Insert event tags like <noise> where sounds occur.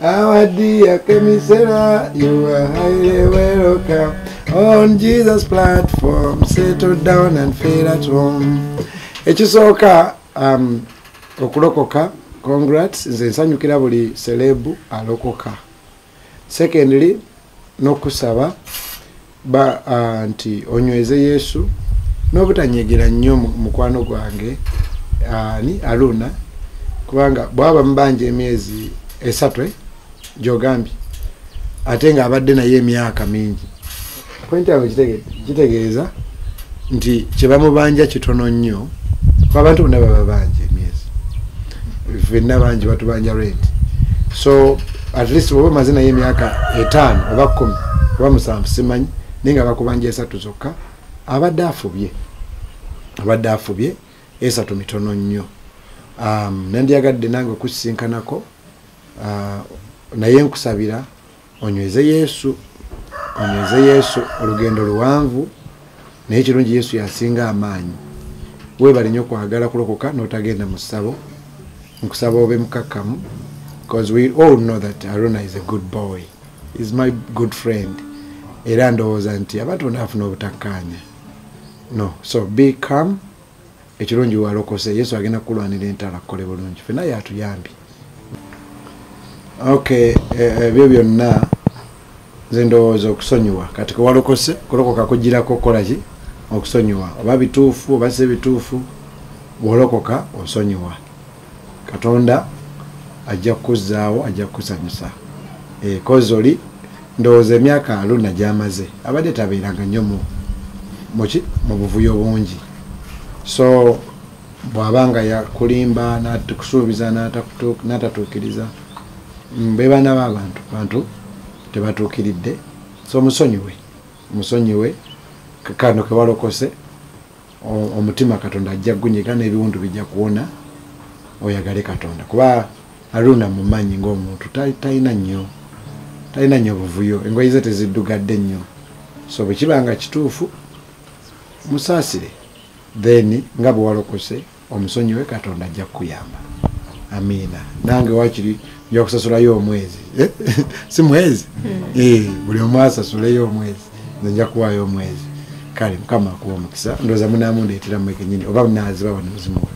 Dear Kemisera, you are highly welcome on Jesus' platform. Settle down and feel at home. Ekisooka um, okulokoka congrats nze nsanyukira buli serebu alokoka secondly n'okusaba ba uh, nti onyweze yesu n'obutanyegera nnyo mu- mukwano gwange ani aluna kubanga bwaba mubanja emyezi esatu eh, gyogambye ate ng'abadde naye emyaka mingi. Pointi yange kitege- kitegeeza nti kyebamubanja kitono nnyo abantu bonna baba banja emyezi. Fenna bangi batubanja rent. So at least oba omaze naye emyaka etaano oba kumi oba musanvu simanyi naye nga bakubanja esatu zokka abadde afubye. Abadde afubye esatu mitono nnyo. Um, nandyagadde nange okusisinkanako uh, naye nkusabira onyweze yesu onyweze yesu olugendo luwanvu naye kirungi yesu yasinga amaanyi. Webale nnyo okwagala kulokoka n'otagenda mu ssabo nkusaba obe mukakkamu because we all know that aruna is a good boy is my good friend era ndowooza nti abantu bonna bafuna obutakkaanya. No so be calm. Ekirungi walokose yesu agenda kukulwanira entala kukole bulungi. Fena yatuyambye okay eh, ebyo byonna nze ndowooza okusonyiwa. Kati kewalokose kulokoka kugirako okukolaki okusonyiwa. Oba bituufu oba si bituufu bwolokoka osonyiwa. Katonda ajja kukuzzaawo ajja kukusanyusa. Eh, kozi oli ndowooza emyaka aluna gyamaze. Abadde tabeeranga nnyo mu muki mu buvuyo bungi. So bw'abanga yakulimba natakusuubiza natatu- natatuukiriza mm, be baana b'abantu bantu tebatuukiridde. So musonyiwe musonyiwe kano kewalokose omutima katonda ajja gunyiga n'ebiwundu bijja kuwona oyagale katonda. Kuba aluna mumanyi ngaomuntu ta- talina nnyo talina nnyo buvuyo engoyi ze teziddugadde nnyo. So bwe kibanga kituufu musaasire. Then nga bwe walokose omusonyiwe katonda ajja kukuyamba amiina nange wakiri nja kusasulayo omwezi. <laughs> Si mwezi? Eh, buli omu asasuleyo omwezi. Nze nja kuwaayo omwezi. Kale mukama akuwa omukisa. Ndowooza munaamundeetera mwekenyini oba munaaziba wano muzimuwa